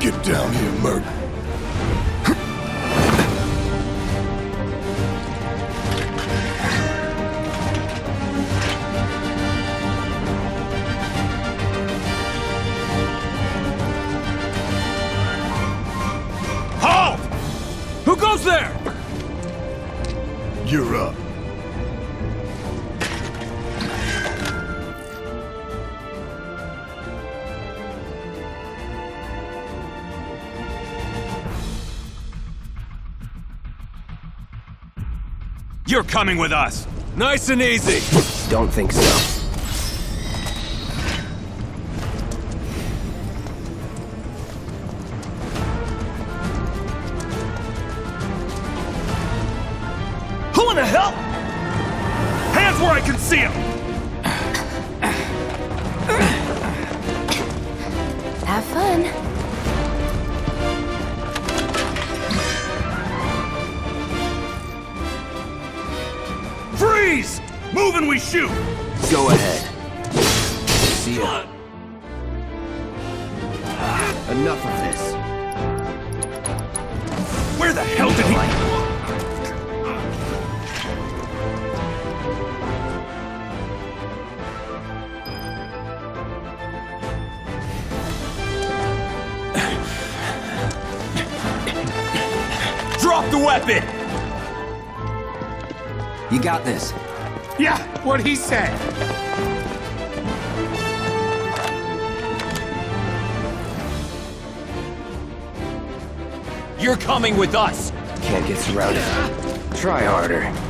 Get down here, Merc. Goes there? You're up. You're coming with us. Nice and easy. Don't think so. See them. Have fun. Freeze! Move and we shoot. Go ahead. See ya. Enough of this. Where the hell did he? The weapon! You got this. Yeah, what he said. You're coming with us. Can't get surrounded. Try harder.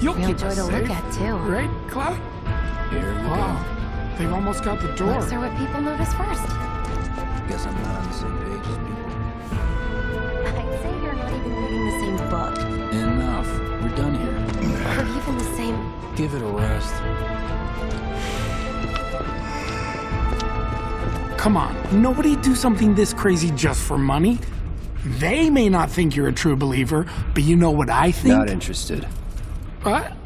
You'll Real keep joy us to safe, look at, too. Right, Cloud? Here we oh, Wow. They've almost got the door. Looks are what people notice first. go. Guess I'm not on the same page as people. I'd say you're not even reading the same book. Enough. We're done here. Or even the same... Give it a rest. Come on, nobody do something this crazy just for money. They may not think you're a true believer, but you know what I think? Not interested. Wedge.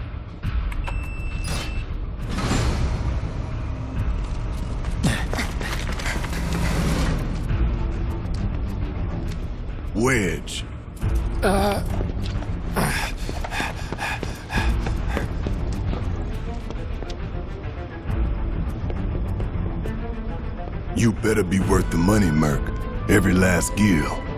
You better be worth the money, Merc. Every last gil.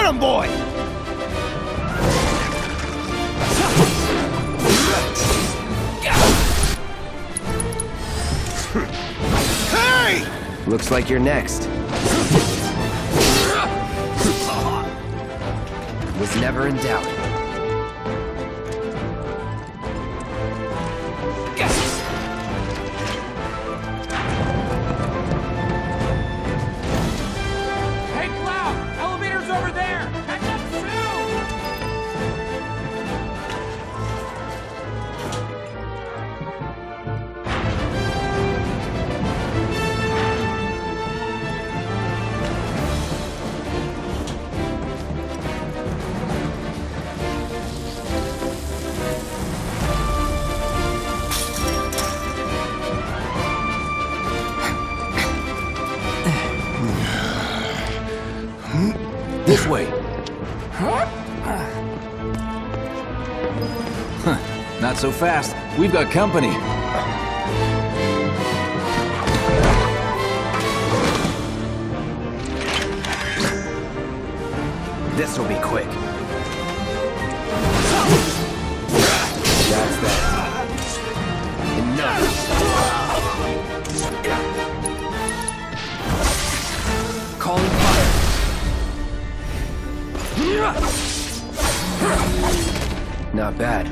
Get him, boy! Hey! Looks like you're next. Was never in doubt. Way. Huh, not so fast. We've got company. This'll be quick. Not bad.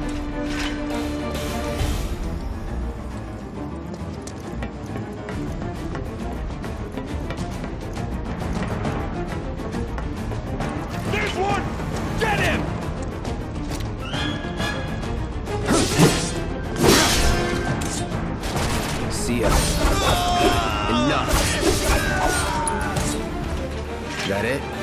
There's one! Get him! See ya. Enough. That it?